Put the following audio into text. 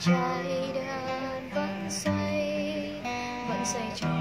trái đất vẫn xoay vẫn xoay tròn